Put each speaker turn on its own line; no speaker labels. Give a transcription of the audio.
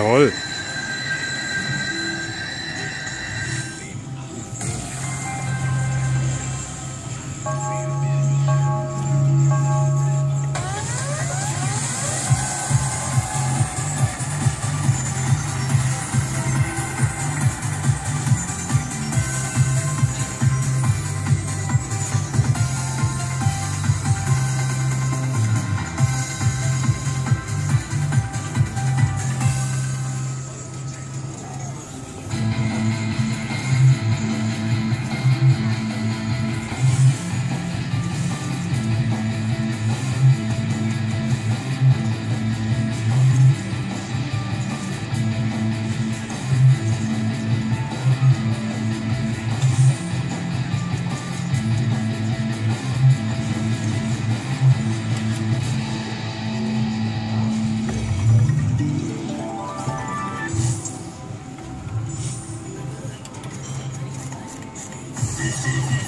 Jawohl. Thank Thank you.